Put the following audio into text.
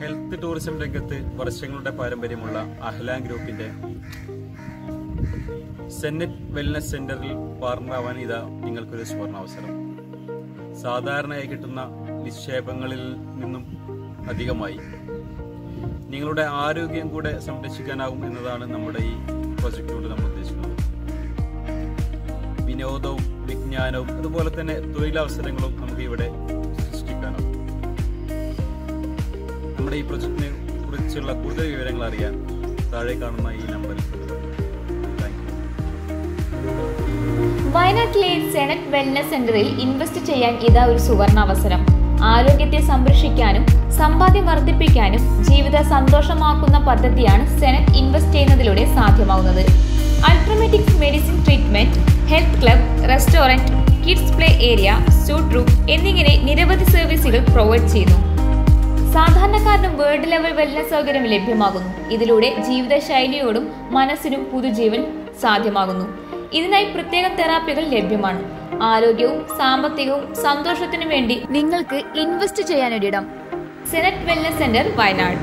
Health tourism രംഗത്ത് വർഷങ്ങളുടെ പാരമ്പര്യമുള്ള അഹ്ലാം ഗ്രൂപ്പിന്റെ സെന്നറ്റ് വെൽനസ് സെന്ററിൽ പാർട്ണറാവാൻ ഇതാ നിങ്ങൾക്കൊരു സുവർണാവസരം സാധാരണയായി കിട്ടുന്ന നിക്ഷേപങ്ങളിൽ നിന്നും അധികമായി. നിങ്ങളുടെ ആരോഗ്യം കൂടെ സംരക്ഷിക്കാനാകും എന്നതാണ് നമ്മുടെ ഈ പ്രോജക്റ്റ് കൊണ്ട് നമ്മൾ ഉദ്ദേശിക്കുന്നത്. വിനോദവും വിജ്ഞാനവും അതുപോലെ തന്നെ തൊഴിലവസരങ്ങളും നമുക്ക് ഇവിടെ നമ്മുടെ ഈ പ്രൊജക്റ്റിനെ കുറിച്ചുള്ള കൂടുതൽ വിവരങ്ങൾ അറിയാൻ താഴെ കാണുന്ന ഈ നമ്പറിൽ വയനാട്ടിലെ സെനറ്റ് വെൽനസ് സെന്ററിൽ ഇൻവെസ്റ്റ് ചെയ്യാൻ ഇതാ ഒരു സുവർണ അവസരം. ആരോഗ്യത്തെ സംരക്ഷിക്കാനും സമ്പാദ്യം വർദ്ധിപ്പിക്കാനും ജീവിത സന്തോഷമാക്കുന്ന പദ്ധതിയാണ് സെനറ്റ് ഇൻവെസ്റ്റ് ചെയ്യുന്നതിലൂടെ സാധ്യമാവുന്നത്. അൾട്രമെറ്റിക്സ് medicine treatment health club restaurant kids play area suite room എന്നിങ്ങനെ നിരവധി സർവീസുകൾ പ്രൊവൈഡ് ചെയ്യുന്നു. സാധാരണക്കാരനും വേൾഡ് ലെവൽ വെൽനസ് സൗകര്യം ലഭ്യമാകുന്നു. ഇതിലൂടെ ജീവിതശൈലിയോടും മനസ്സിനും പുതുജീവൻ സാധ്യമാകുന്നു. ഇതിനായി പ്രത്യേക തെറാപ്പികൾ ലഭ്യമാണ്. ആരോഗ്യവും സാമ്പത്തികവും സന്തോഷത്തിനും വേണ്ടി നിങ്ങൾക്ക് invest ചെയ്യാനൊരിടം. Senate wellness centre Wayanad.